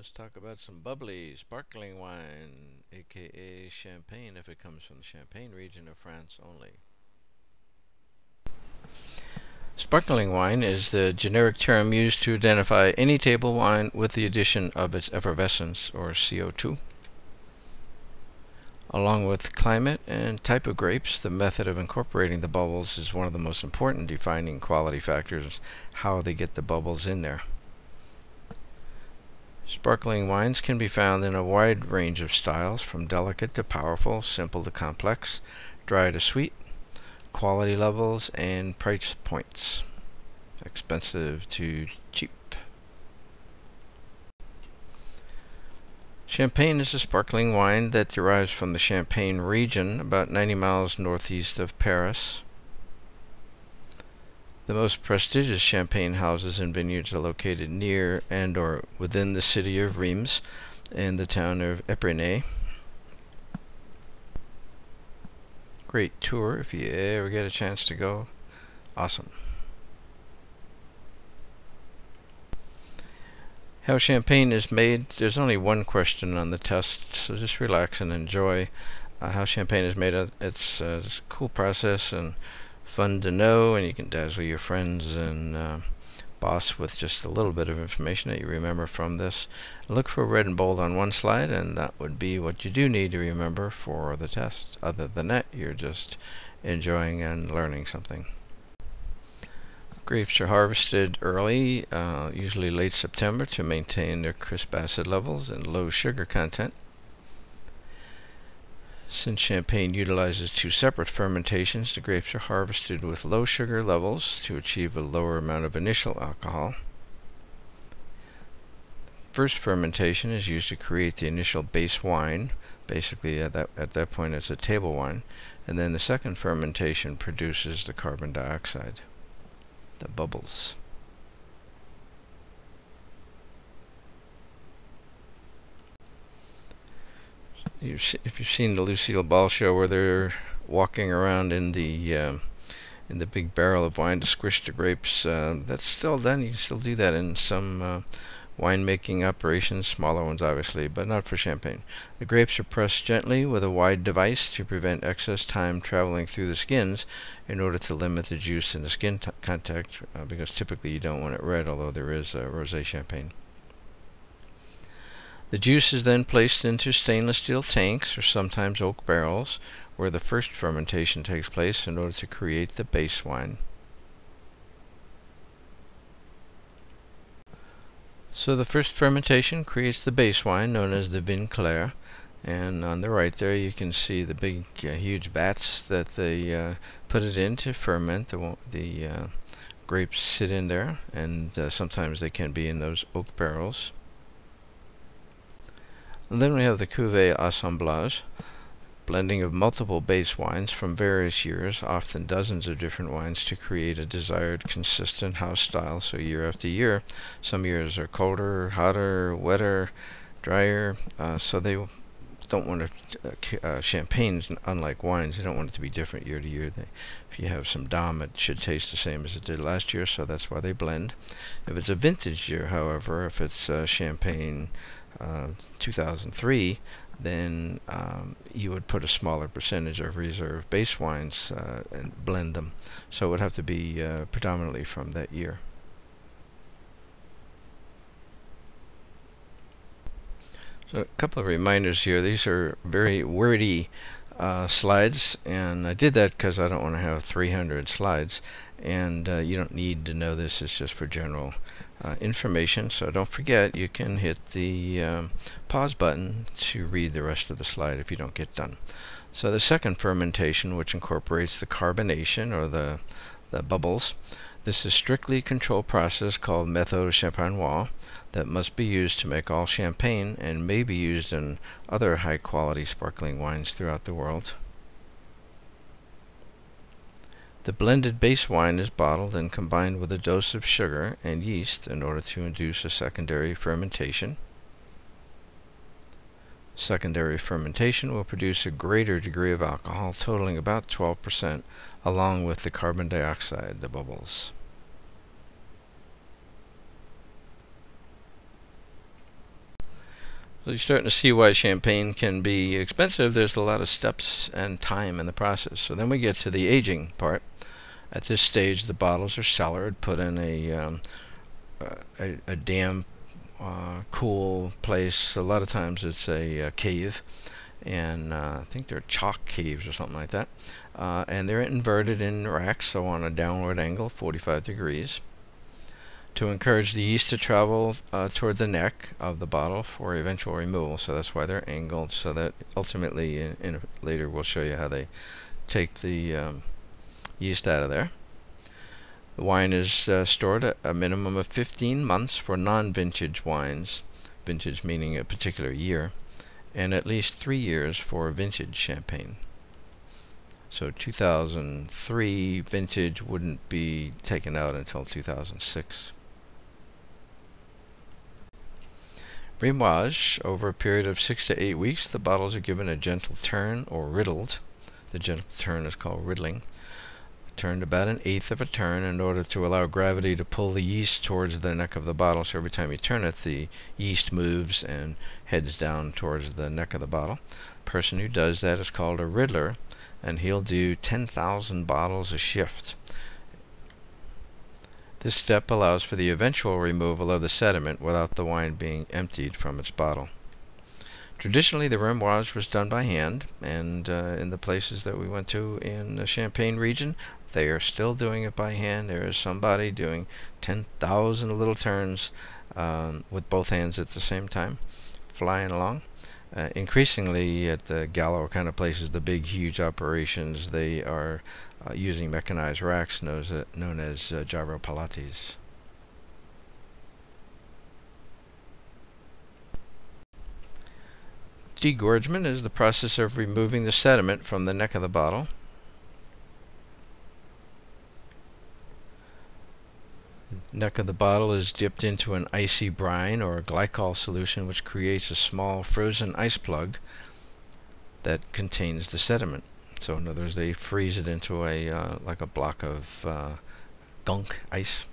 Let's talk about some bubbly sparkling wine, aka champagne if it comes from the Champagne region of France only. Sparkling wine is the generic term used to identify any table wine with the addition of its effervescence, or CO2. Along with climate and type of grapes, the method of incorporating the bubbles is one of the most important defining quality factors, how they get the bubbles in there. Sparkling wines can be found in a wide range of styles, from delicate to powerful, simple to complex, dry to sweet, quality levels, and price points. Expensive to cheap. Champagne is a sparkling wine that derives from the Champagne region, about 90 miles northeast of Paris. The most prestigious champagne houses and vineyards are located near and or within the city of Reims and the town of Epernay. Great tour if you ever get a chance to go. Awesome. How champagne is made, there's only one question on the test, so just relax and enjoy uh, how champagne is made. It's, uh, it's a cool process and fun to know, and you can dazzle your friends and uh, boss with just a little bit of information that you remember from this. Look for red and bold on one slide, and that would be what you do need to remember for the test. Other than that, you're just enjoying and learning something. Grapes are harvested early, uh, usually late September, to maintain their crisp acid levels and low sugar content. Since champagne utilizes two separate fermentations, the grapes are harvested with low sugar levels to achieve a lower amount of initial alcohol. First fermentation is used to create the initial base wine. Basically, at that, at that point, it's a table wine. And then the second fermentation produces the carbon dioxide, the bubbles. You've if you've seen the Lucille Ball show where they're walking around in the uh, in the big barrel of wine to squish the grapes, uh, that's still done. You can still do that in some uh, winemaking operations, smaller ones obviously, but not for champagne. The grapes are pressed gently with a wide device to prevent excess time traveling through the skins in order to limit the juice in the skin contact, uh, because typically you don't want it red, although there is a rosé champagne. The juice is then placed into stainless steel tanks or sometimes oak barrels where the first fermentation takes place in order to create the base wine. So the first fermentation creates the base wine known as the vin clair and on the right there you can see the big uh, huge vats that they uh, put it in to ferment the, the uh, grapes sit in there and uh, sometimes they can be in those oak barrels and then we have the Cuvée Assemblage, blending of multiple base wines from various years, often dozens of different wines to create a desired consistent house style. So year after year, some years are colder, hotter, wetter, drier. Uh, so they don't want to, uh, uh, champagnes, unlike wines, they don't want it to be different year to year. They, if you have some Dom, it should taste the same as it did last year, so that's why they blend. If it's a vintage year, however, if it's uh, champagne uh, 2003, then um, you would put a smaller percentage of reserve base wines uh, and blend them. So it would have to be uh, predominantly from that year. So a couple of reminders here. These are very wordy uh, slides, and I did that because I don't want to have 300 slides, and uh, you don't need to know this. It's just for general uh, information. So don't forget, you can hit the um, pause button to read the rest of the slide if you don't get done. So the second fermentation, which incorporates the carbonation or the, the bubbles, this is strictly controlled process called méthode champenoise that must be used to make all champagne and may be used in other high quality sparkling wines throughout the world. The blended base wine is bottled and combined with a dose of sugar and yeast in order to induce a secondary fermentation. Secondary fermentation will produce a greater degree of alcohol, totaling about 12%, along with the carbon dioxide, the bubbles. So you're starting to see why champagne can be expensive. There's a lot of steps and time in the process. So then we get to the aging part. At this stage, the bottles are cellared, put in a um, a, a, damp, uh, cool place. A lot of times it's a, a cave, and uh, I think they're chalk caves or something like that. Uh, and they're inverted in racks, so on a downward angle, 45 degrees to encourage the yeast to travel uh, toward the neck of the bottle for eventual removal. So that's why they're angled, so that ultimately, in, in later we'll show you how they take the um, yeast out of there. The wine is uh, stored at a minimum of 15 months for non-vintage wines, vintage meaning a particular year, and at least three years for vintage champagne. So 2003 vintage wouldn't be taken out until 2006. Remuage, over a period of six to eight weeks, the bottles are given a gentle turn or riddled. The gentle turn is called riddling. Turned about an eighth of a turn in order to allow gravity to pull the yeast towards the neck of the bottle. So every time you turn it, the yeast moves and heads down towards the neck of the bottle. The person who does that is called a riddler, and he'll do 10,000 bottles a shift. This step allows for the eventual removal of the sediment without the wine being emptied from its bottle. Traditionally, the remuage was done by hand, and uh, in the places that we went to in the Champagne region, they are still doing it by hand. There is somebody doing 10,000 little turns um, with both hands at the same time, flying along. Uh, increasingly, at the Gallo kind of places, the big, huge operations, they are uh, using mechanized racks known as, known as uh, gyropalettes. Degorgement is the process of removing the sediment from the neck of the bottle. neck of the bottle is dipped into an icy brine or a glycol solution which creates a small frozen ice plug that contains the sediment. So in other words, they freeze it into a uh, like a block of uh, gunk ice.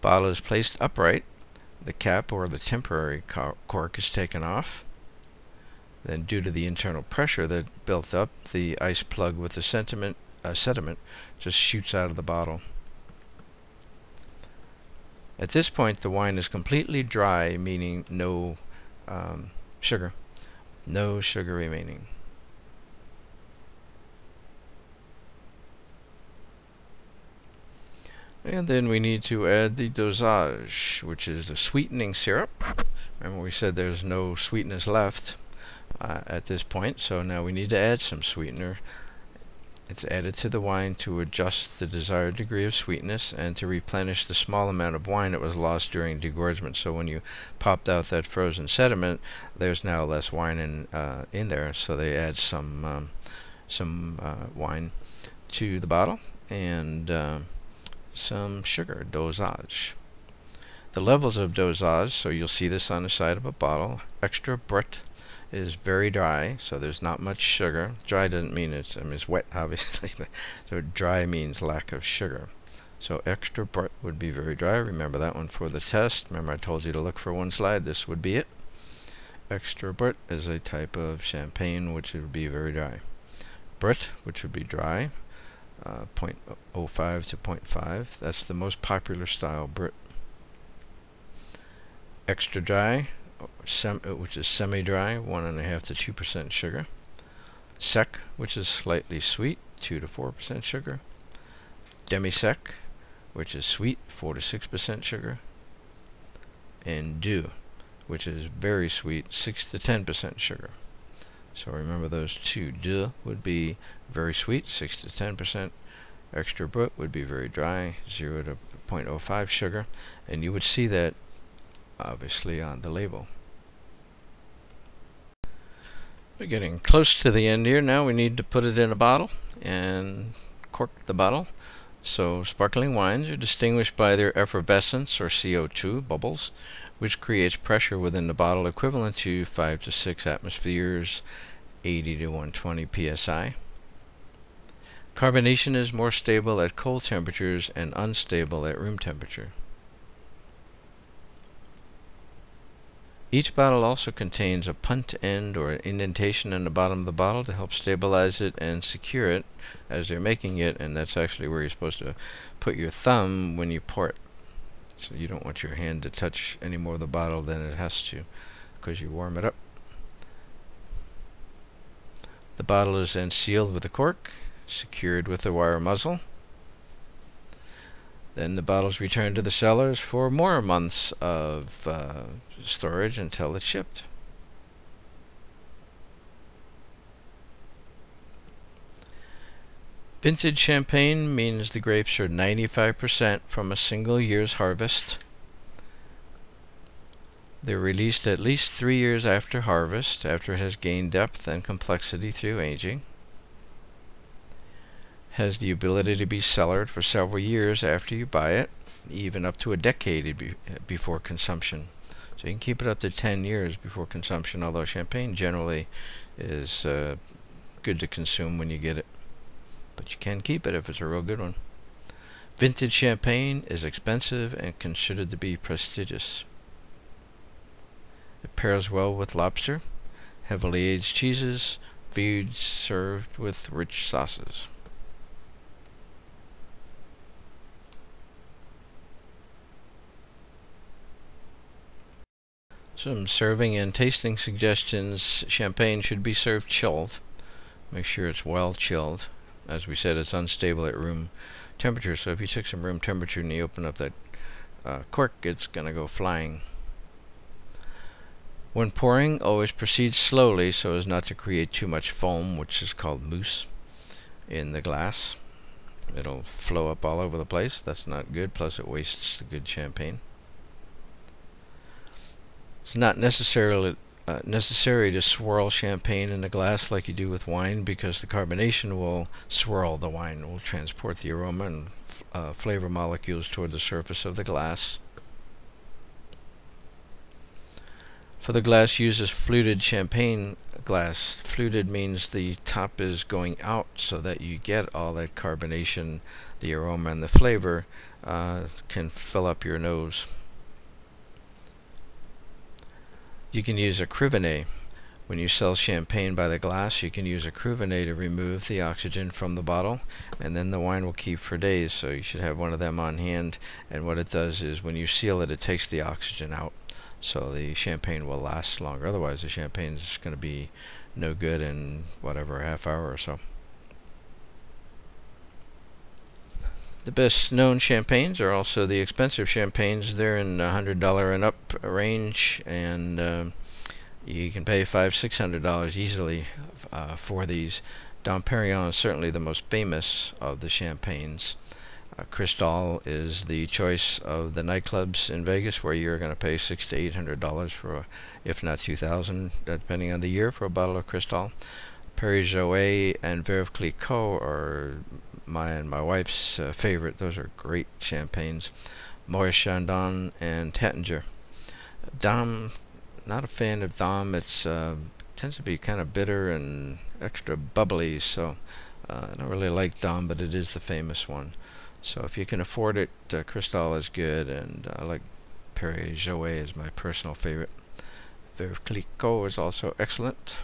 Bottle is placed upright. The cap or the temporary cork is taken off. Then, due to the internal pressure that built up, the ice plug with the sediment, uh, sediment just shoots out of the bottle. At this point, the wine is completely dry, meaning no um, sugar. No sugar remaining. And then we need to add the dosage, which is the sweetening syrup. Remember we said there's no sweetness left uh, at this point, so now we need to add some sweetener. It's added to the wine to adjust the desired degree of sweetness and to replenish the small amount of wine that was lost during degorgement. So when you popped out that frozen sediment, there's now less wine in uh, in there. So they add some um, some uh, wine to the bottle and uh, some sugar, dosage. The levels of dosage, so you'll see this on the side of a bottle. Extra brut is very dry, so there's not much sugar. Dry doesn't mean it's, I mean, it's wet, obviously. so dry means lack of sugar. So extra brut would be very dry. Remember that one for the test. Remember I told you to look for one slide. This would be it. Extra brut is a type of champagne which would be very dry. Brut, which would be dry, uh, 0.05 to 0.5. That's the most popular style Brut. Extra dry, uh, which is semi-dry, 1.5 to 2% sugar. Sec, which is slightly sweet, 2 to 4% sugar. Demi-sec, which is sweet, 4 to 6% sugar. And doux, which is very sweet, 6 to 10% sugar. So remember those two. Doux would be very sweet, 6 to 10%. Extra brut would be very dry, 0 to 0.05 sugar. And you would see that obviously on the label. We're getting close to the end here. Now we need to put it in a bottle and cork the bottle. So sparkling wines are distinguished by their effervescence or CO2 bubbles which creates pressure within the bottle equivalent to 5 to 6 atmospheres, 80 to 120 psi. Carbonation is more stable at cold temperatures and unstable at room temperature. Each bottle also contains a punt end or indentation in the bottom of the bottle to help stabilize it and secure it as they're making it and that's actually where you're supposed to put your thumb when you pour it. So you don't want your hand to touch any more of the bottle than it has to because you warm it up. The bottle is then sealed with a cork, secured with a wire muzzle. Then the bottles return to the cellars for more months of uh, storage until it's shipped. Vintage champagne means the grapes are 95% from a single year's harvest. They're released at least three years after harvest, after it has gained depth and complexity through aging has the ability to be cellared for several years after you buy it, even up to a decade be before consumption. So you can keep it up to 10 years before consumption, although champagne generally is uh, good to consume when you get it. But you can keep it if it's a real good one. Vintage champagne is expensive and considered to be prestigious. It pairs well with lobster, heavily aged cheeses, foods served with rich sauces. Some serving and tasting suggestions. Champagne should be served chilled. Make sure it's well chilled. As we said, it's unstable at room temperature, so if you took some room temperature and you open up that uh, cork, it's going to go flying. When pouring, always proceed slowly so as not to create too much foam, which is called mousse, in the glass. It'll flow up all over the place. That's not good, plus it wastes the good champagne. It's not necessarily uh, necessary to swirl champagne in a glass like you do with wine because the carbonation will swirl the wine, will transport the aroma and uh, flavor molecules toward the surface of the glass. For the glass uses fluted champagne glass. Fluted means the top is going out so that you get all that carbonation, the aroma and the flavor uh, can fill up your nose. You can use a Cruvinet. When you sell champagne by the glass, you can use a Cruvinet to remove the oxygen from the bottle, and then the wine will keep for days. So you should have one of them on hand. And what it does is when you seal it, it takes the oxygen out. So the champagne will last longer. Otherwise, the champagne is going to be no good in whatever, a half hour or so. The best known champagnes are also the expensive champagnes. They're in hundred dollar and up range, and uh, you can pay five, six hundred dollars easily uh, for these. Dom Perignon is certainly the most famous of the champagnes. Uh, Cristal is the choice of the nightclubs in Vegas, where you're going to pay six to eight hundred dollars for, a, if not two thousand, depending on the year, for a bottle of Cristal. Perrier-Jouët and Veuve Clicquot are my and my wife's uh, favorite. Those are great champagnes. Maurice Chandon and Taittinger. Dom, not a fan of Dom. It's uh, tends to be kind of bitter and extra bubbly, so uh, I don't really like Dom, but it is the famous one. So if you can afford it, uh, Cristal is good, and I like Perrier Jouët is my personal favorite. Veuve Clicquot is also excellent.